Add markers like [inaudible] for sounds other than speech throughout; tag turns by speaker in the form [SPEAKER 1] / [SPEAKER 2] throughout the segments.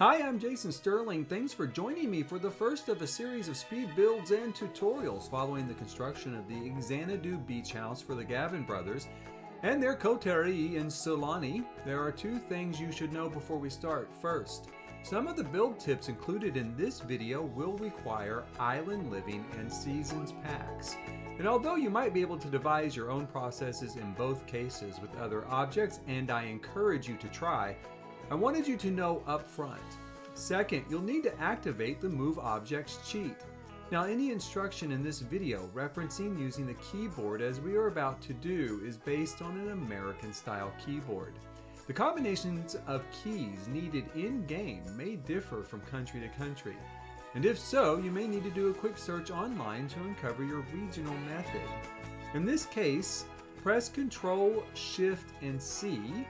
[SPEAKER 1] Hi, I'm Jason Sterling. Thanks for joining me for the first of a series of speed builds and tutorials following the construction of the Xanadu Beach House for the Gavin brothers and their coterie in Sulani. There are two things you should know before we start. First, some of the build tips included in this video will require island living and seasons packs. And although you might be able to devise your own processes in both cases with other objects, and I encourage you to try, I wanted you to know up front. Second, you'll need to activate the Move Objects cheat. Now any instruction in this video referencing using the keyboard as we are about to do is based on an American style keyboard. The combinations of keys needed in-game may differ from country to country. And if so, you may need to do a quick search online to uncover your regional method. In this case, press Ctrl, Shift, and C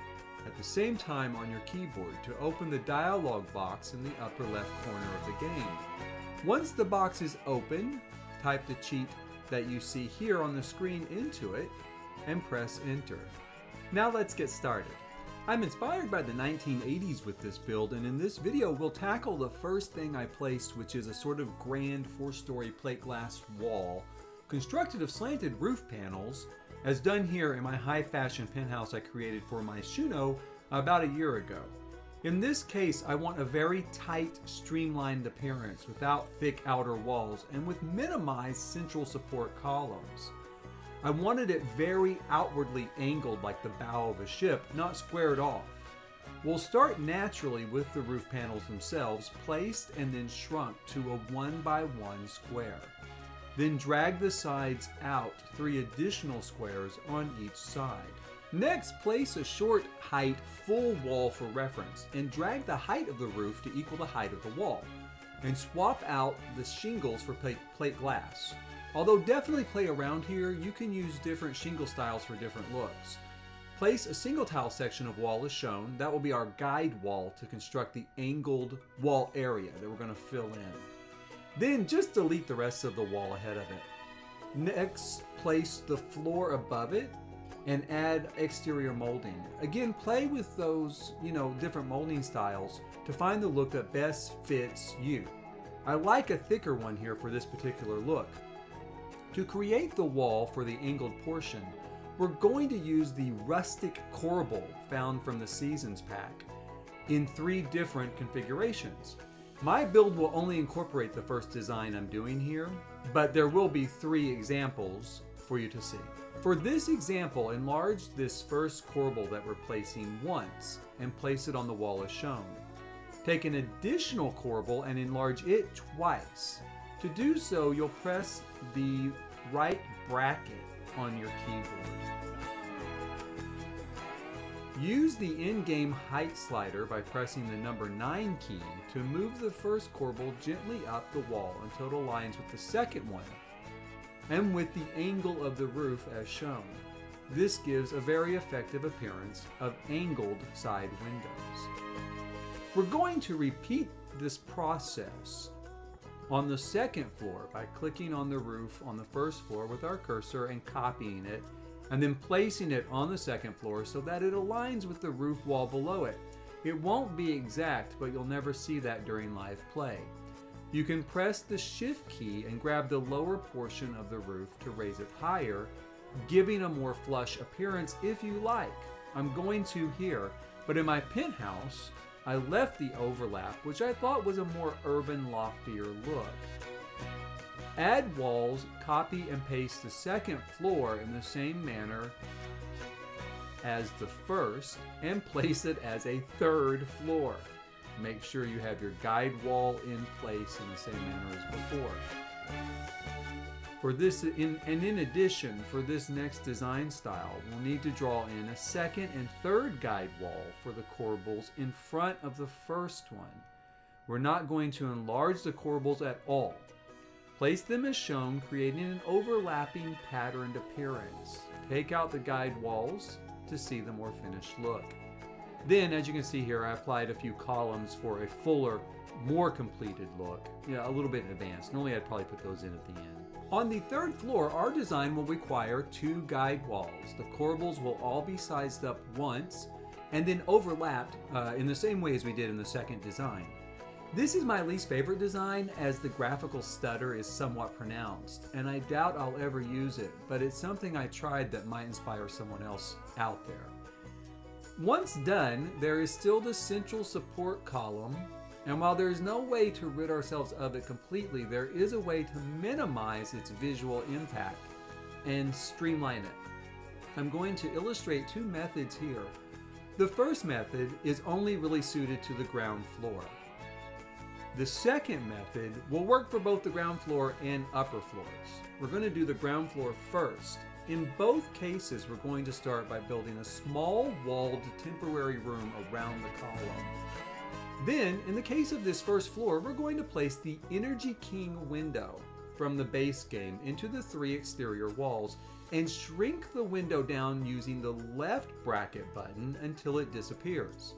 [SPEAKER 1] at the same time on your keyboard to open the dialog box in the upper left corner of the game. Once the box is open, type the cheat that you see here on the screen into it and press enter. Now let's get started. I'm inspired by the 1980s with this build and in this video we'll tackle the first thing I placed which is a sort of grand four-story plate glass wall constructed of slanted roof panels as done here in my high fashion penthouse I created for Myshuno about a year ago. In this case, I want a very tight, streamlined appearance without thick outer walls and with minimized central support columns. I wanted it very outwardly angled like the bow of a ship, not squared off. We'll start naturally with the roof panels themselves, placed and then shrunk to a one by one square. Then drag the sides out three additional squares on each side. Next, place a short height full wall for reference and drag the height of the roof to equal the height of the wall. And swap out the shingles for plate, glass. Although definitely play around here, you can use different shingle styles for different looks. Place a single tile section of wall as shown. That will be our guide wall to construct the angled wall area that we're going to fill in. Then just delete the rest of the wall ahead of it. Next, place the floor above it and add exterior molding. Again, play with those, you know, different molding styles to find the look that best fits you. I like a thicker one here for this particular look. To create the wall for the angled portion, we're going to use the rustic corbel found from the Seasons pack in three different configurations. My build will only incorporate the first design I'm doing here, but there will be three examples for you to see. For this example, enlarge this first corbel that we're placing once and place it on the wall as shown. Take an additional corbel and enlarge it twice. To do so, you'll press the right bracket on your keyboard. Use the in-game height slider by pressing the number 9 key to move the first corbel gently up the wall until it aligns with the second one and with the angle of the roof as shown. This gives a very effective appearance of angled side windows. We're going to repeat this process on the second floor by clicking on the roof on the first floor with our cursor and copying it and then placing it on the second floor so that it aligns with the roof wall below it. It won't be exact, but you'll never see that during live play. You can press the shift key and grab the lower portion of the roof to raise it higher, giving a more flush appearance if you like. I'm going to here, but in my penthouse, I left the overlap, which I thought was a more urban, loftier look. Add walls, copy and paste the second floor in the same manner as the first, and place it as a third floor. Make sure you have your guide wall in place in the same manner as before. For this, in, and in addition, for this next design style, we'll need to draw in a second and third guide wall for the corbels in front of the first one. We're not going to enlarge the corbels at all. Place them as shown, creating an overlapping patterned appearance. Take out the guide walls to see the more finished look. Then, as you can see here, I applied a few columns for a fuller, more completed look. Yeah, a little bit advanced. Normally I'd probably put those in at the end. On the third floor, our design will require two guide walls. The corbels will all be sized up once and then overlapped uh, in the same way as we did in the second design. This is my least favorite design as the graphical stutter is somewhat pronounced, and I doubt I'll ever use it, but it's something I tried that might inspire someone else out there. Once done, there is still the central support column, and while there is no way to rid ourselves of it completely, there is a way to minimize its visual impact and streamline it. I'm going to illustrate two methods here. The first method is only really suited to the ground floor. The second method will work for both the ground floor and upper floors. We're going to do the ground floor first. In both cases, we're going to start by building a small walled temporary room around the column. Then, in the case of this first floor, we're going to place the Energy King window from the base game into the three exterior walls and shrink the window down using the left bracket button until it disappears.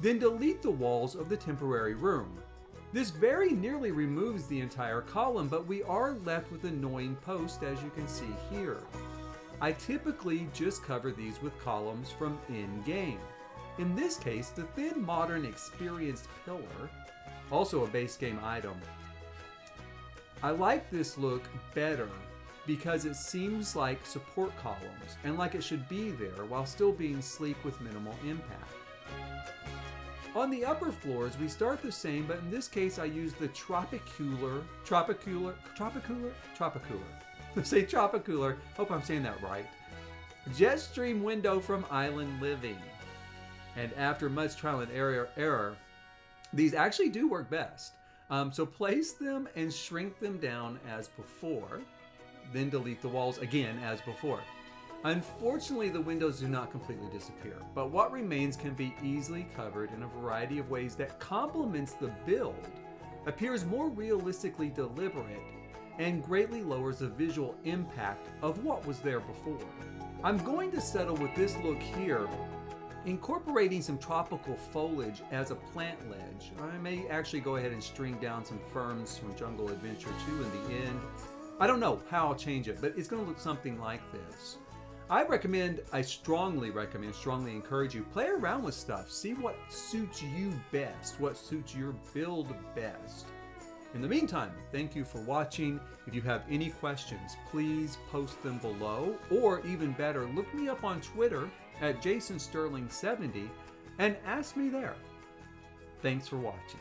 [SPEAKER 1] Then delete the walls of the temporary room. This very nearly removes the entire column, but we are left with annoying posts as you can see here. I typically just cover these with columns from in-game. In this case, the Thin Modern Experienced Pillar, also a base game item. I like this look better because it seems like support columns and like it should be there while still being sleek with minimal impact. On the upper floors, we start the same, but in this case, I use the Tropicular, Tropicular, Tropicular, Tropicular. Let's [laughs] say Tropicular. Hope I'm saying that right. Jetstream window from Island Living. And after much trial and error, error these actually do work best. Um, so place them and shrink them down as before, then delete the walls again as before. Unfortunately, the windows do not completely disappear, but what remains can be easily covered in a variety of ways that complements the build, appears more realistically deliberate, and greatly lowers the visual impact of what was there before. I'm going to settle with this look here, incorporating some tropical foliage as a plant ledge. I may actually go ahead and string down some ferns from Jungle Adventure 2 in the end. I don't know how I'll change it, but it's going to look something like this. I recommend, I strongly recommend, strongly encourage you, play around with stuff. See what suits you best, what suits your build best. In the meantime, thank you for watching. If you have any questions, please post them below, or even better, look me up on Twitter at jasonsterling70 and ask me there. Thanks for watching.